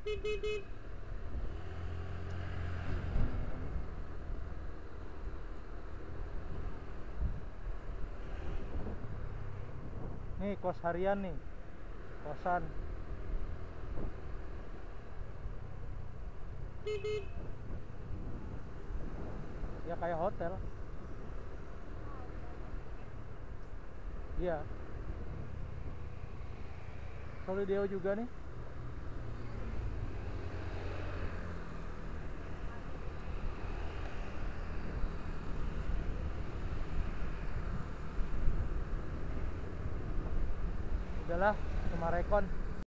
nih kos harian nih. Kosan. Ya kayak hotel. Iya. Solideo juga nih udahlah cuma rekon